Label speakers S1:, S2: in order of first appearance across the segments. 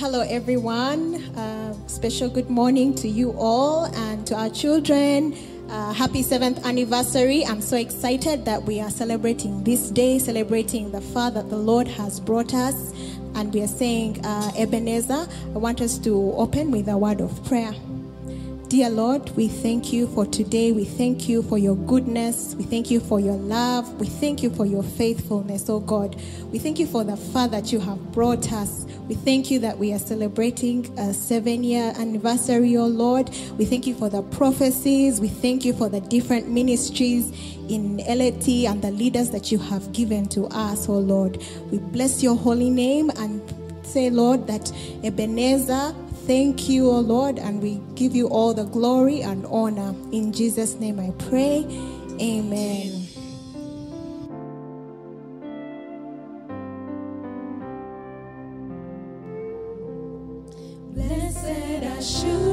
S1: Hello, everyone. Uh, special good morning to you all and to our children. Uh, happy seventh anniversary. I'm so excited that we are celebrating this day, celebrating the far that the Lord has brought us. And we are saying, uh, Ebenezer, I want us to open with a word of prayer. Dear Lord, we thank you for today. We thank you for your goodness. We thank you for your love. We thank you for your faithfulness, oh God. We thank you for the far that you have brought us. We thank you that we are celebrating a seven year anniversary, oh Lord. We thank you for the prophecies. We thank you for the different ministries in LAT and the leaders that you have given to us, oh Lord. We bless your holy name and say, Lord, that Ebenezer, thank you, O Lord, and we give you all the glory and honor. In Jesus' name I pray. Amen. Blessed assurance,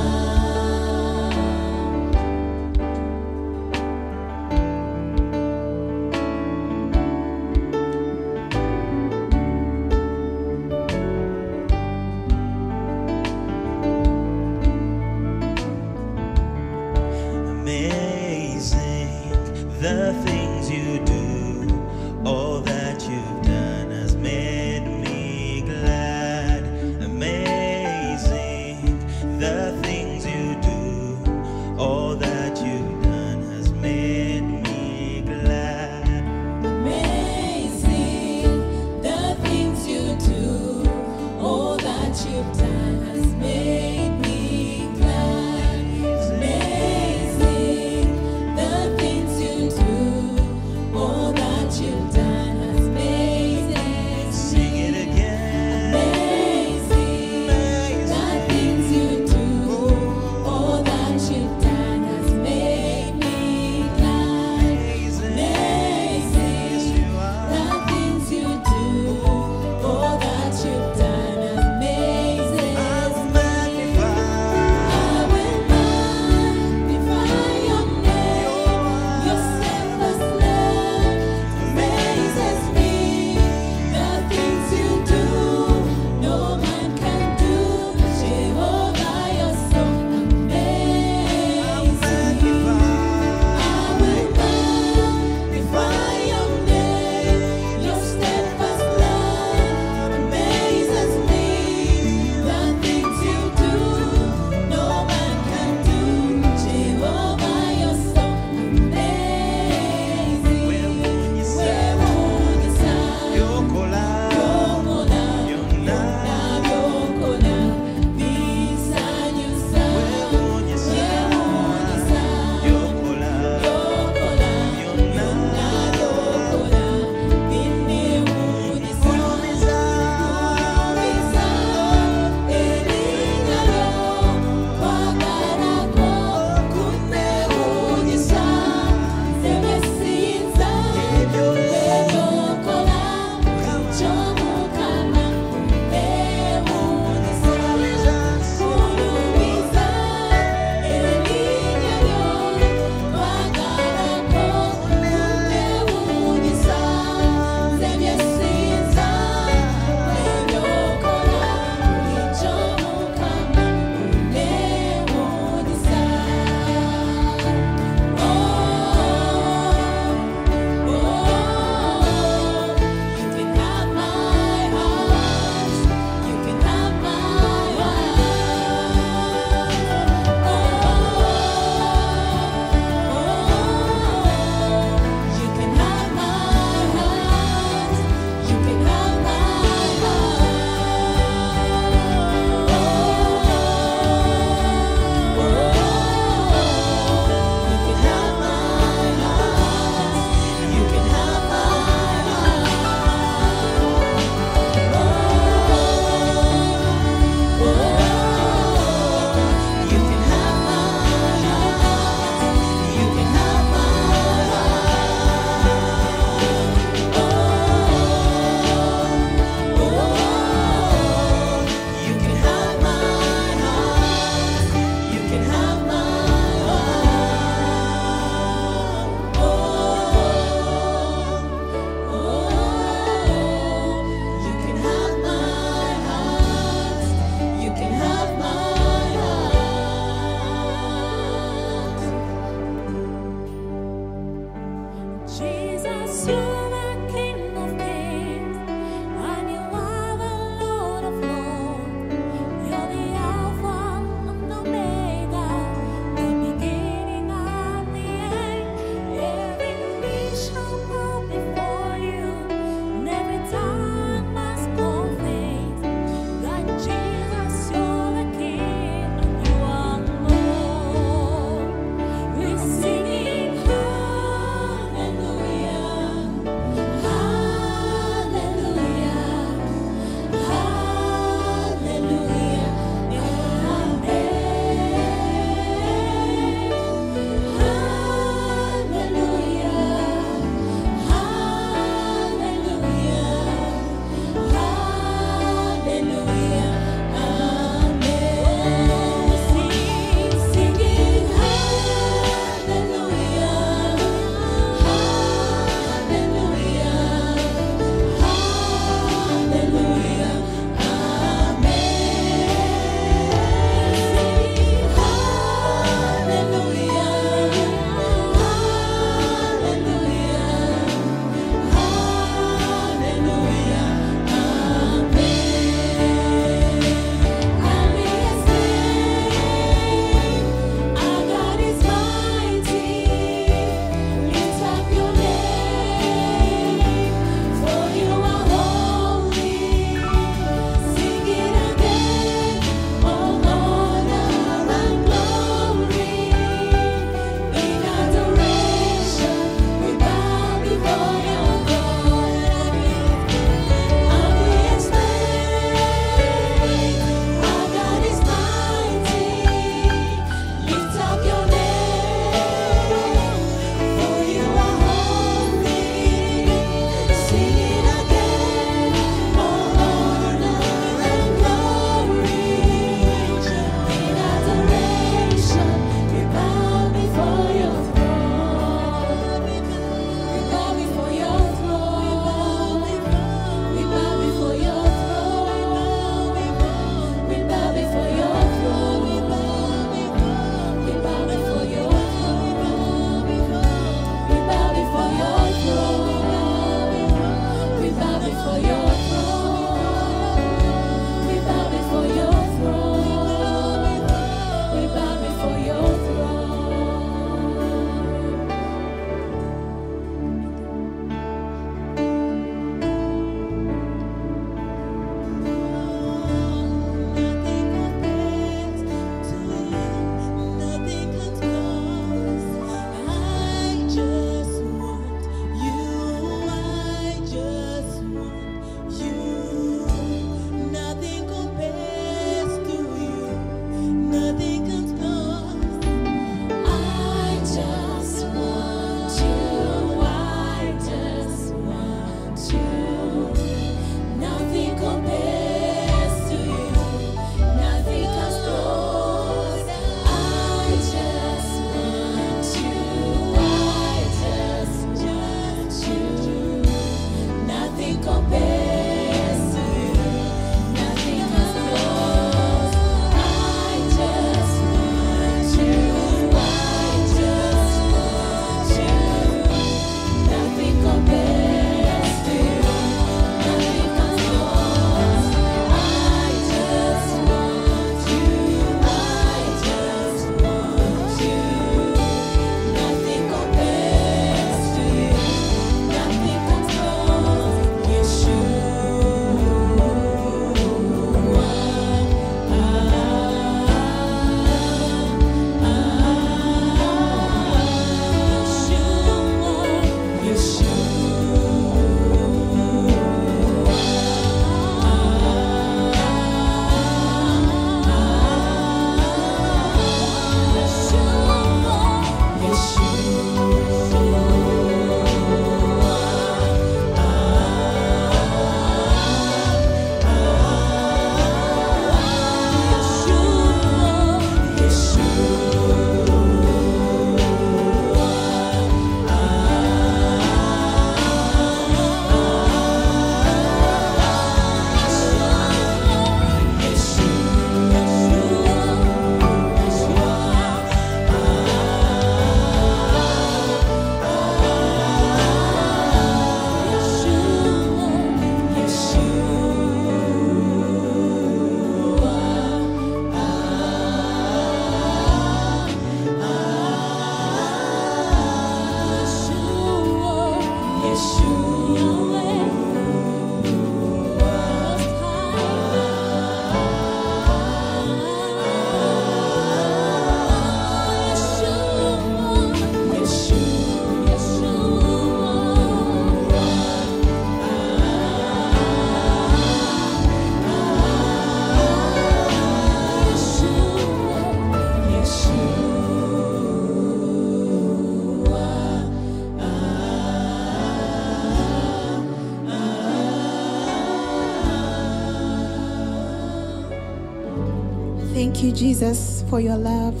S2: Thank you, Jesus, for your love,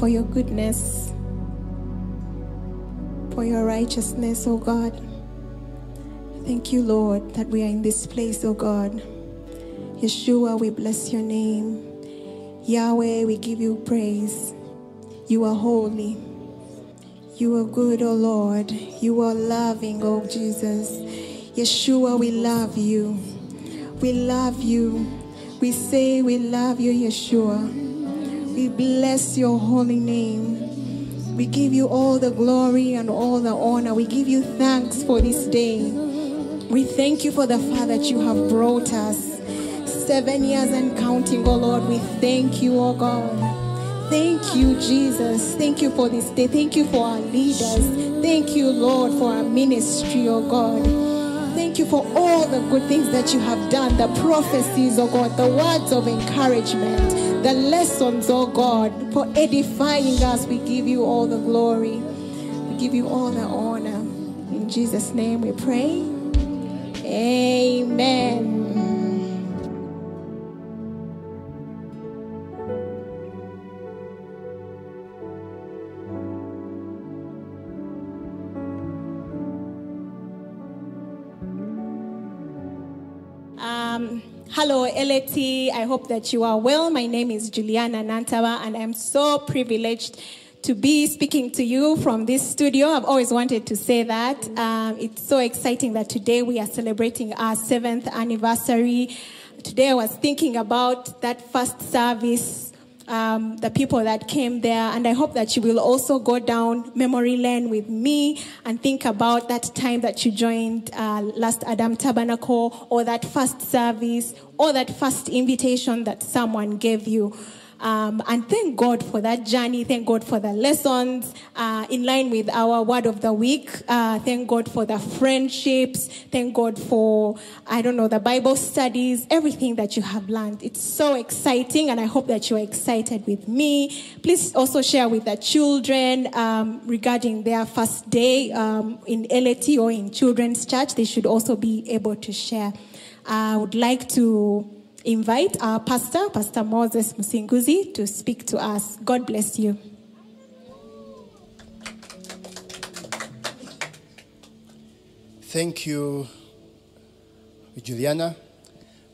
S2: for your goodness, for your righteousness, oh God. Thank you, Lord, that we are in this place, oh God. Yeshua, we bless your name. Yahweh, we give you praise. You are holy. You are good, O Lord. You are loving, O Jesus. Yeshua, we love you. We love you. We say we love you, Yeshua. We bless your holy name. We give you all the glory and all the honor. We give you thanks for this day. We thank you for the far that you have brought us. Seven years and counting, oh Lord. We thank you, oh God. Thank you, Jesus. Thank you for this day. Thank you for our leaders. Thank you, Lord, for our ministry, oh God. Thank you for all the good things that you have done, the prophecies, oh God, the words of encouragement, the lessons, oh God, for edifying us. We give you all the glory. We give you all the honor. In Jesus' name we pray. Amen. Hello, LAT. I hope that you are well. My name is Juliana Nantaba, and I'm so privileged to be speaking to you from this studio. I've always wanted to say that. Um, it's so exciting that today we are celebrating our seventh anniversary. Today I was thinking about that first service um, the people that came there. And I hope that you will also go down memory lane with me and think about that time that you joined uh, Last Adam Tabernacle or that first service or that first invitation that someone gave you. Um, and thank God for that journey. Thank God for the lessons uh, in line with our word of the week. Uh, thank God for the friendships. Thank God for, I don't know, the Bible studies, everything that you have learned. It's so exciting, and I hope that you're excited with me. Please also share with the children um, regarding their first day um, in LAT or in Children's Church. They should also be able to share. I would like to invite our pastor, Pastor Moses Musinguzi, to speak to us. God bless you.
S3: Thank you, Juliana,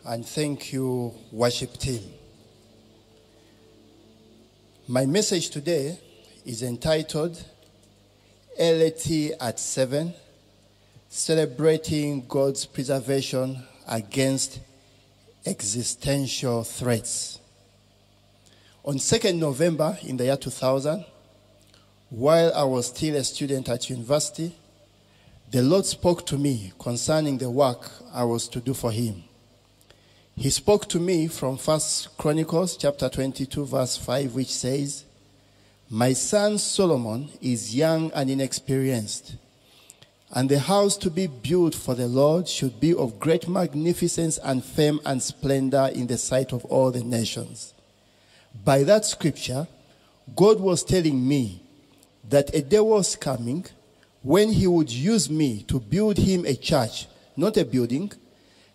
S3: and thank you, worship team. My message today is entitled LAT at 7 Celebrating God's Preservation Against Existential Threats. On 2nd November in the year 2000, while I was still a student at university, the Lord spoke to me concerning the work I was to do for him. He spoke to me from First Chronicles chapter 22 verse 5 which says, "My son Solomon is young and inexperienced, and the house to be built for the Lord should be of great magnificence and fame and splendor in the sight of all the nations." By that scripture, God was telling me that a day was coming when he would use me to build him a church, not a building,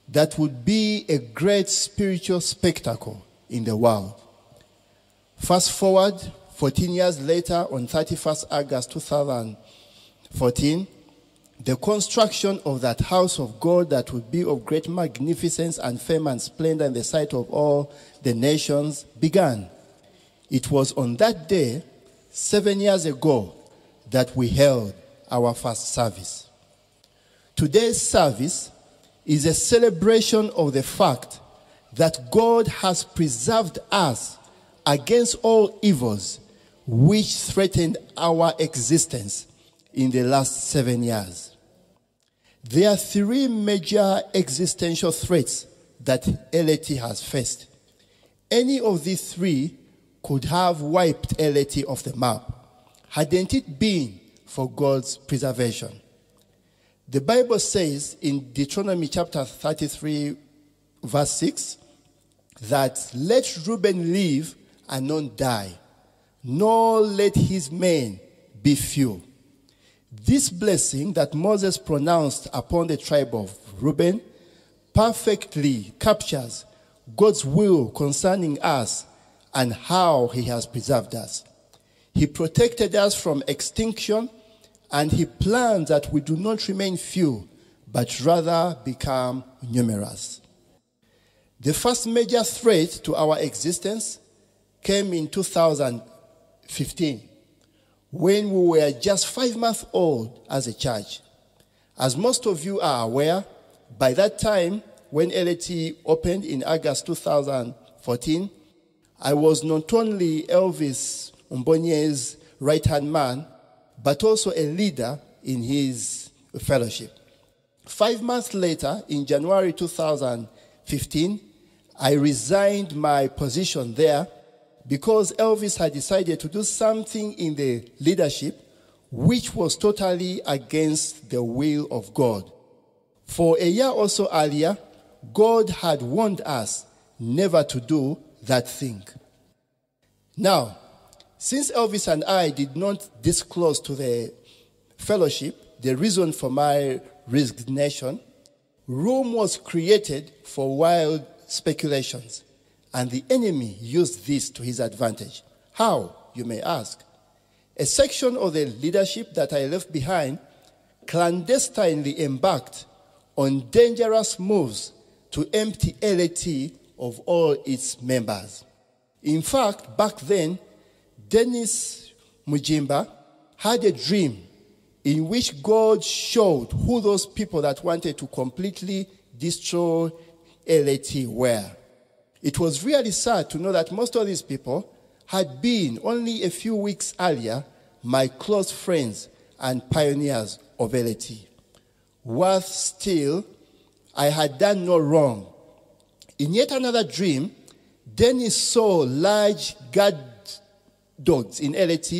S3: that would be a great spiritual spectacle in the world. Fast forward 14 years later, on 31st August 2014, the construction of that house of God that would be of great magnificence and fame and splendor in the sight of all the nations began. It was on that day, seven years ago, that we held our first service. Today's service is a celebration of the fact that God has preserved us against all evils which threatened our existence in the last seven years. There are three major existential threats that LAT has faced. Any of these three could have wiped LAT off the map, hadn't it been for God's preservation. The Bible says in Deuteronomy chapter 33, verse 6, that let Reuben live and not die, nor let his men be few. This blessing that Moses pronounced upon the tribe of Reuben perfectly captures God's will concerning us and how he has preserved us. He protected us from extinction and he plans that we do not remain few, but rather become numerous. The first major threat to our existence came in 2015 when we were just five months old as a church. As most of you are aware, by that time, when LAT opened in August 2014, I was not only Elvis Mbonye's right hand man, but also a leader in his fellowship. Five months later, in January 2015, I resigned my position there because Elvis had decided to do something in the leadership which was totally against the will of God. For a year or so earlier, God had warned us never to do that thing. Now, since Elvis and I did not disclose to the fellowship the reason for my resignation, room was created for wild speculations, and the enemy used this to his advantage. How, you may ask? A section of the leadership that I left behind clandestinely embarked on dangerous moves to empty LAT of all its members. In fact, back then, Dennis Mujimba had a dream in which God showed who those people that wanted to completely destroy LAT were. It was really sad to know that most of these people had been only a few weeks earlier my close friends and pioneers of LAT. Worse still, I had done no wrong. In yet another dream, Dennis saw large guard dogs in LAT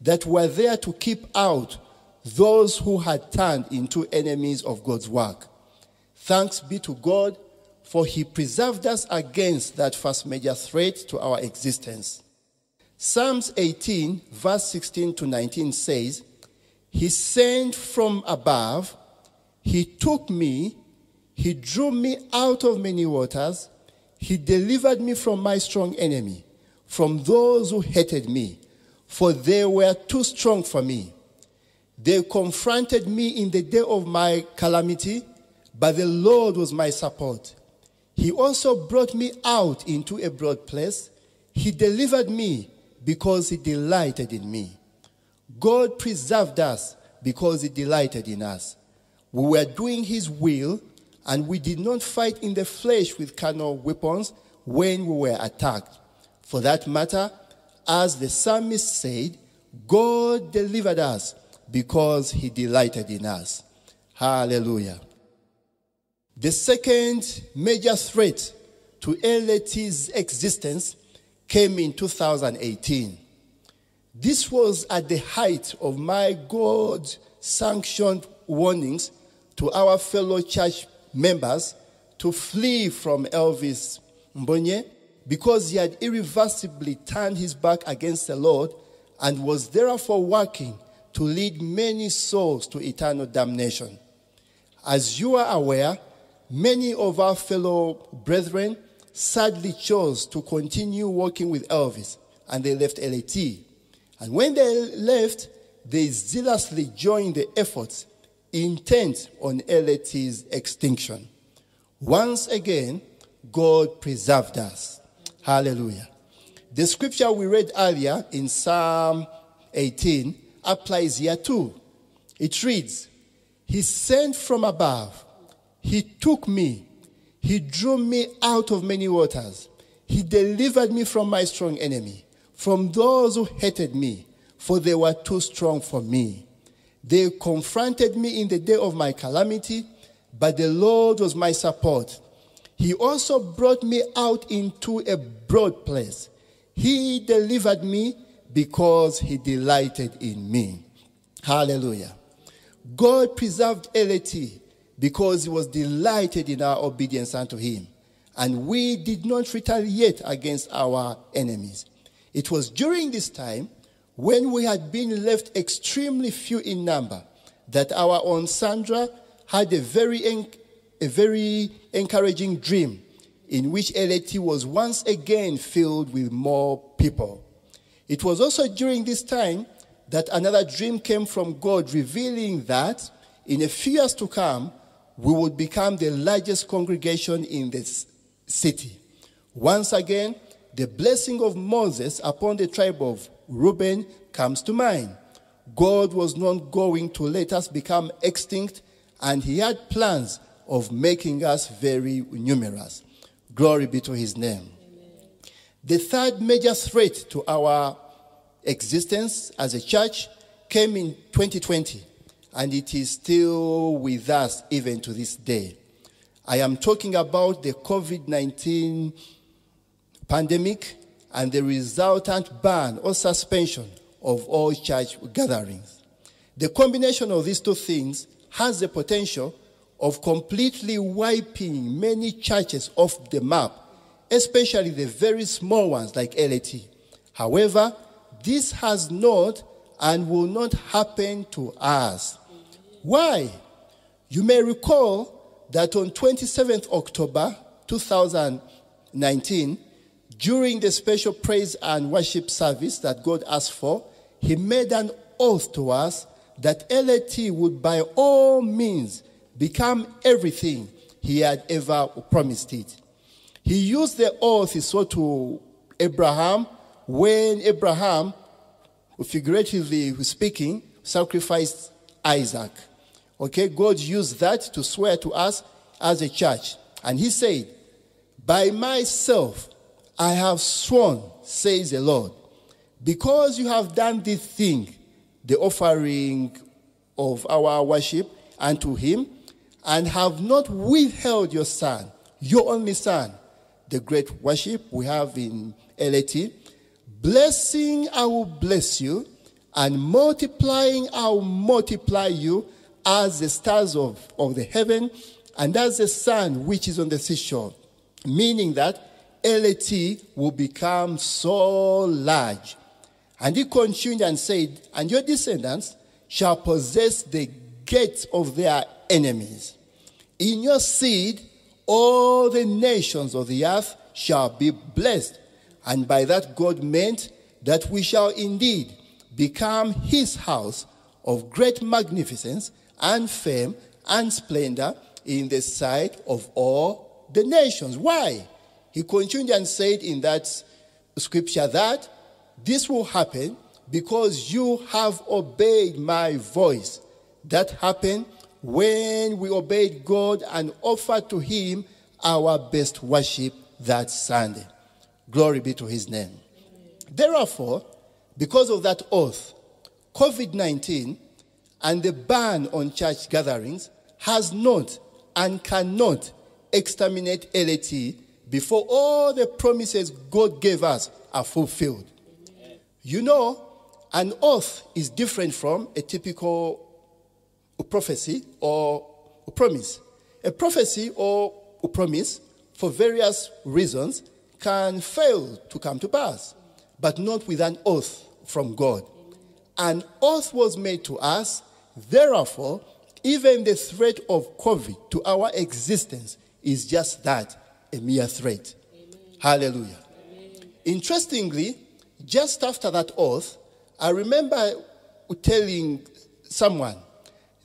S3: that were there to keep out those who had turned into enemies of God's work. Thanks be to God, for he preserved us against that first major threat to our existence. Psalms 18, verse 16 to 19 says, He sent from above, He took me, He drew me out of many waters, He delivered me from my strong enemy, from those who hated me, for they were too strong for me. They confronted me in the day of my calamity, but the Lord was my support. He also brought me out into a broad place. He delivered me because he delighted in me. God preserved us because he delighted in us. We were doing his will, and we did not fight in the flesh with carnal weapons when we were attacked. For that matter, as the psalmist said, God delivered us because he delighted in us. Hallelujah. The second major threat to LAT's existence came in 2018. This was at the height of my God sanctioned warnings to our fellow church members to flee from Elvis Mbonye because he had irreversibly turned his back against the Lord and was therefore working to lead many souls to eternal damnation. As you are aware, many of our fellow brethren sadly chose to continue working with Elvis and they left LAT. And when they left, they zealously joined the efforts intent on LAT's extinction. Once again, God preserved us. Hallelujah. The scripture we read earlier in Psalm 18 applies here too. It reads, He sent from above, He took me, He drew me out of many waters, He delivered me from my strong enemy, from those who hated me, for they were too strong for me. They confronted me in the day of my calamity, but the Lord was my support. He also brought me out into a broad place. He delivered me because he delighted in me. Hallelujah. God preserved LAT because he was delighted in our obedience unto him. And we did not retaliate against our enemies. It was during this time when we had been left extremely few in number that our own Sandra had a very, a very encouraging dream in which LAT was once again filled with more people. It was also during this time that another dream came from God revealing that in a few years to come, we would become the largest congregation in this city. Once again, the blessing of Moses upon the tribe of Reuben comes to mind. God was not going to let us become extinct, and He had plans of making us very numerous. Glory be to His name. The third major threat to our existence as a church came in 2020, and it is still with us even to this day. I am talking about the COVID 19 pandemic and the resultant ban or suspension of all church gatherings. The combination of these two things has the potential of completely wiping many churches off the map, especially the very small ones like LAT. However, this has not and will not happen to us. Why? You may recall that on 27th October 2019, during the special praise and worship service that God asked for, He made an oath to us that LAT would by all means become everything He had ever promised it. He used the oath he swore to Abraham when Abraham, figuratively speaking, sacrificed Isaac. Okay, God used that to swear to us as a church. And he said, By myself I have sworn, says the Lord, because you have done this thing, the offering of our worship unto him, and have not withheld your son, your only son, the great worship we have in LAT. Blessing, I will bless you, and multiplying, I will multiply you as the stars of, of the heaven and as the sun which is on the seashore. Meaning that LAT will become so large. And he continued and said, And your descendants shall possess the gates of their enemies. In your seed, all the nations of the earth shall be blessed. And by that, God meant that we shall indeed become his house of great magnificence and fame and splendor in the sight of all the nations. Why? He continued and said in that scripture that this will happen because you have obeyed my voice. That happened when we obeyed God and offered to Him our best worship that Sunday. Glory be to His name. Therefore, because of that oath, COVID 19 and the ban on church gatherings has not and cannot exterminate LAT before all the promises God gave us are fulfilled. You know, an oath is different from a typical prophecy or a promise. A prophecy or a promise, for various reasons, can fail to come to pass, but not with an oath from God. An oath was made to us, therefore, even the threat of COVID to our existence is just that a mere threat. Hallelujah. Interestingly, just after that oath, I remember telling someone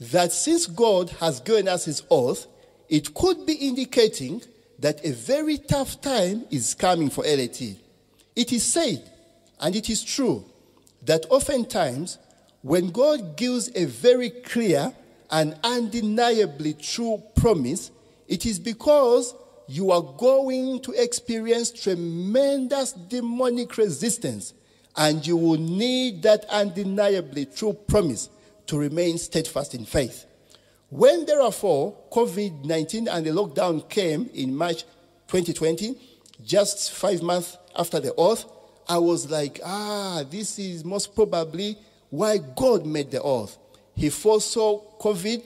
S3: that since God has given us his oath, it could be indicating that a very tough time is coming for LAT. It is said, and it is true, that oftentimes when God gives a very clear and undeniably true promise, it is because you are going to experience tremendous demonic resistance, and you will need that undeniably true promise to remain steadfast in faith. When therefore COVID 19 and the lockdown came in March 2020, just five months after the oath, I was like, ah, this is most probably why God made the earth. He foresaw COVID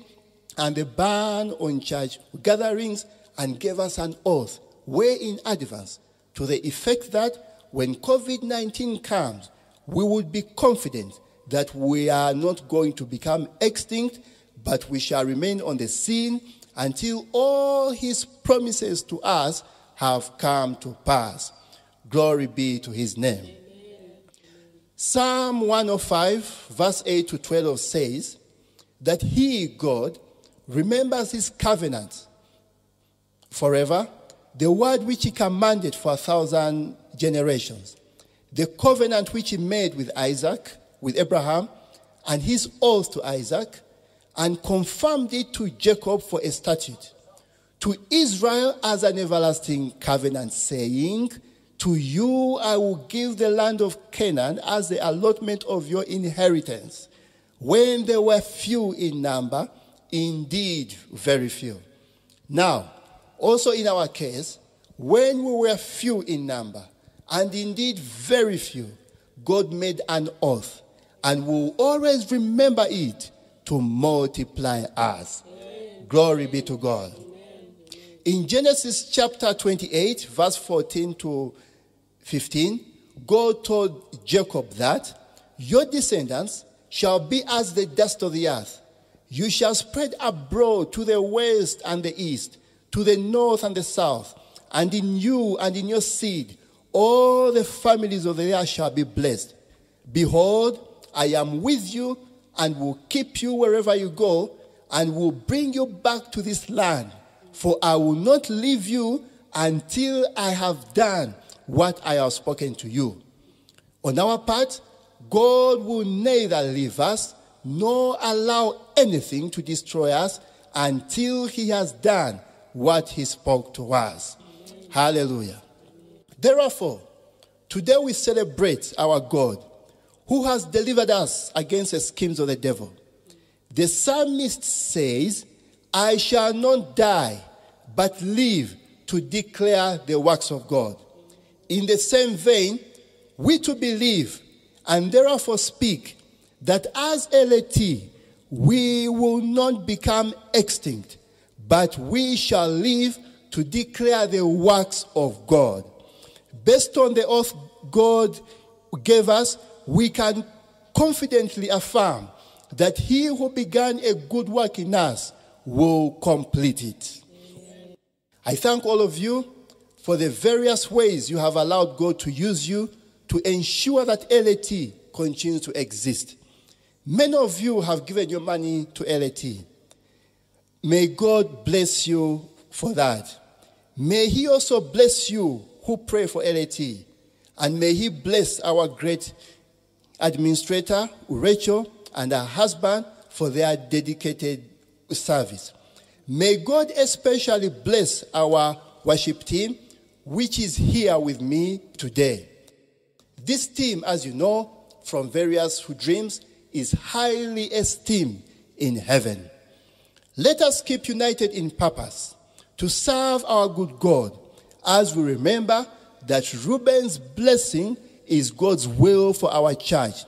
S3: and the ban on church gatherings and gave us an oath way in advance to the effect that when COVID 19 comes, we would be confident that we are not going to become extinct, but we shall remain on the scene until all his promises to us have come to pass. Glory be to his name. Psalm 105, verse 8 to 12 says that he, God, remembers his covenant forever, the word which he commanded for a thousand generations, the covenant which he made with Isaac, with Abraham, and his oath to Isaac, and confirmed it to Jacob for a statute, to Israel as an everlasting covenant, saying, To you I will give the land of Canaan as the allotment of your inheritance. When they were few in number, indeed very few. Now, also in our case, when we were few in number, and indeed very few, God made an oath, and will always remember it to multiply us. Glory be to God. In Genesis chapter 28, verse 14 to 15, God told Jacob that your descendants shall be as the dust of the earth. You shall spread abroad to the west and the east, to the north and the south, and in you and in your seed all the families of the earth shall be blessed. Behold, I am with you and will keep you wherever you go, and will bring you back to this land. For I will not leave you until I have done what I have spoken to you. On our part, God will neither leave us nor allow anything to destroy us until He has done what He spoke to us. Hallelujah. Therefore, today we celebrate our God who has delivered us against the schemes of the devil. The psalmist says, I shall not die, but live to declare the works of God. In the same vein, we to believe and therefore speak that as LAT, we will not become extinct, but we shall live to declare the works of God. Based on the oath God gave us, we can confidently affirm that he who began a good work in us will complete it. I thank all of you for the various ways you have allowed God to use you to ensure that LAT continues to exist. Many of you have given your money to LAT. May God bless you for that. May He also bless you who pray for LAT. And may He bless our great administrator, Rachel, and her husband for their dedicated service. May God especially bless our worship team, which is here with me today. This team, as you know from various who dreams, is highly esteemed in heaven. Let us keep united in purpose to serve our good God as we remember that Reuben's blessing is God's will for our church.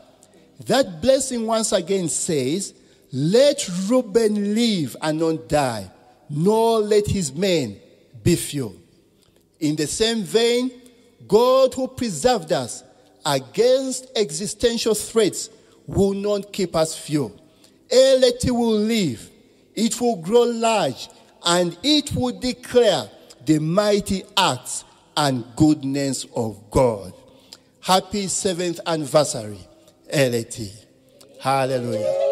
S3: That blessing once again says, Let Reuben live and not die, nor let his men be few. In the same vein, God who preserved us against existential threats will not keep us few. LAT will live, it will grow large, and it will declare the mighty acts and goodness of God. Happy seventh anniversary, LAT. Hallelujah.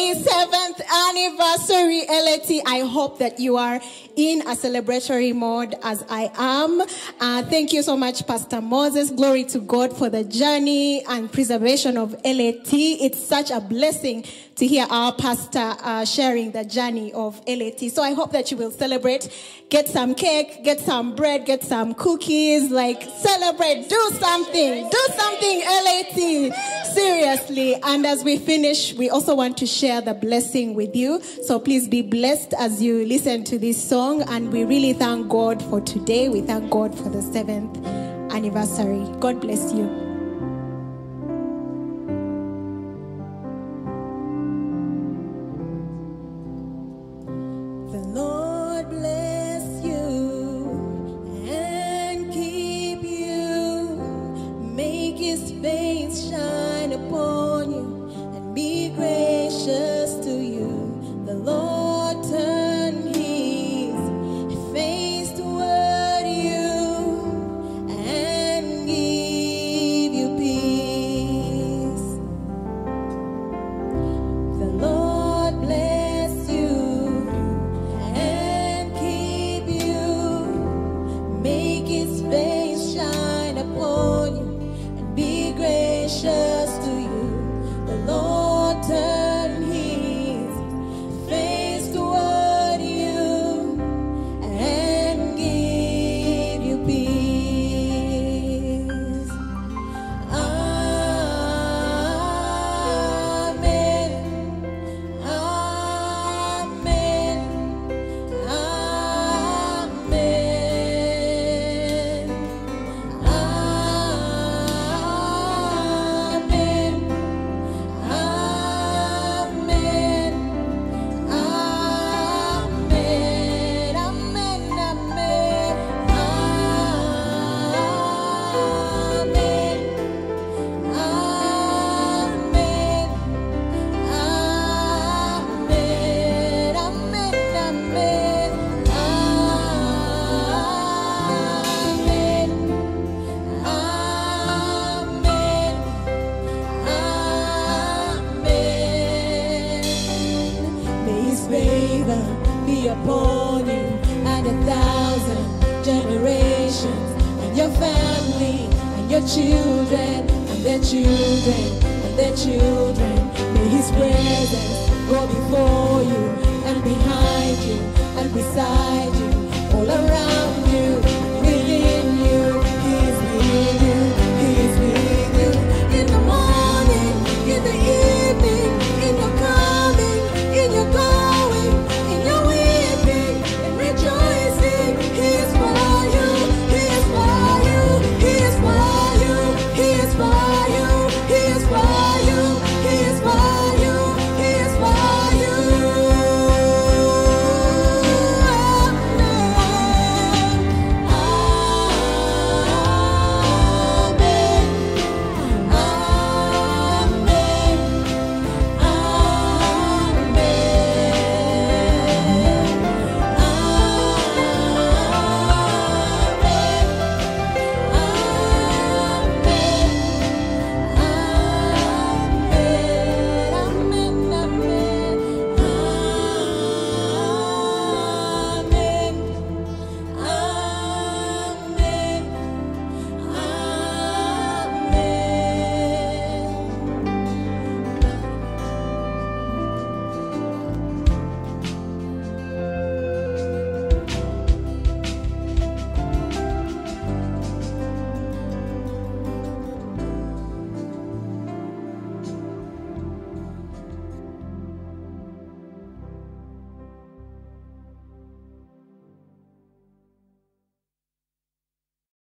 S2: Happy seventh anniversary, LAT. I hope that you are in a celebratory mode as I am. Uh, thank you so much, Pastor Moses. Glory to God for the journey and preservation of LAT. It's such a blessing to hear our pastor uh, sharing the journey of LAT. So I hope that you will celebrate. Get some cake, get some bread, get some cookies, like celebrate, do something, do something, LAT. Seriously. And as we finish, we also want to share the blessing with you. So please be blessed as you listen to this song. And we really thank God for today. We thank God for the seventh anniversary. God bless
S1: you.